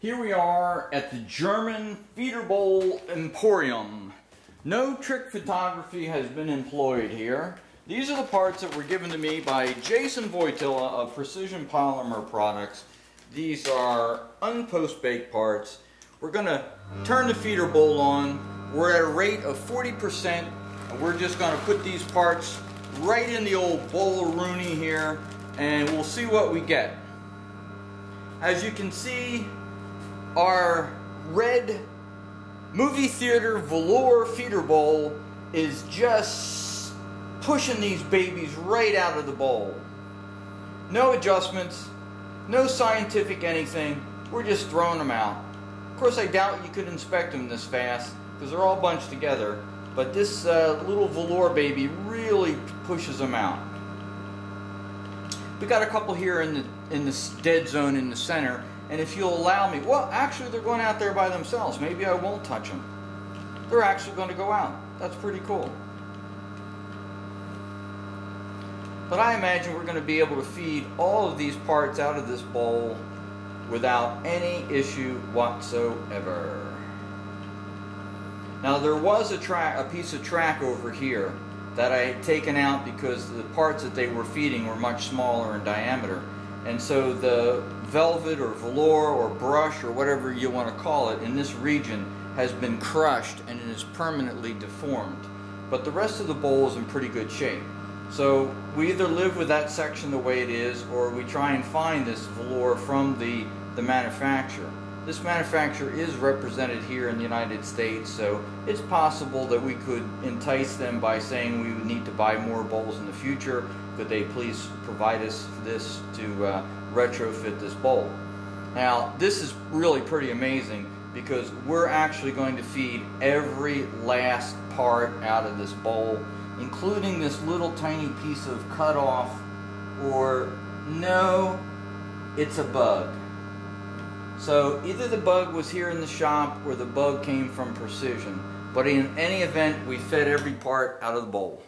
Here we are at the German Feeder Bowl Emporium. No trick photography has been employed here. These are the parts that were given to me by Jason Voytilla of Precision Polymer Products. These are unpost-baked parts. We're going to turn the feeder bowl on. We're at a rate of 40% and we're just going to put these parts right in the old bowl of Rooney here and we'll see what we get. As you can see, our red movie theater velour feeder bowl is just pushing these babies right out of the bowl. No adjustments, no scientific anything, we're just throwing them out. Of course I doubt you could inspect them this fast because they're all bunched together, but this uh, little velour baby really pushes them out. We got a couple here in the in this dead zone in the center and if you'll allow me, well, actually, they're going out there by themselves. Maybe I won't touch them. They're actually going to go out. That's pretty cool. But I imagine we're going to be able to feed all of these parts out of this bowl without any issue whatsoever. Now there was a track, a piece of track over here that I had taken out because the parts that they were feeding were much smaller in diameter. And so the velvet or velour or brush or whatever you want to call it in this region has been crushed and it is permanently deformed. But the rest of the bowl is in pretty good shape. So we either live with that section the way it is or we try and find this velour from the, the manufacturer. This manufacturer is represented here in the United States, so it's possible that we could entice them by saying we would need to buy more bowls in the future. Could they please provide us this to uh, retrofit this bowl? Now, this is really pretty amazing because we're actually going to feed every last part out of this bowl, including this little tiny piece of cut off, or no, it's a bug. So either the bug was here in the shop or the bug came from Precision. But in any event, we fed every part out of the bowl.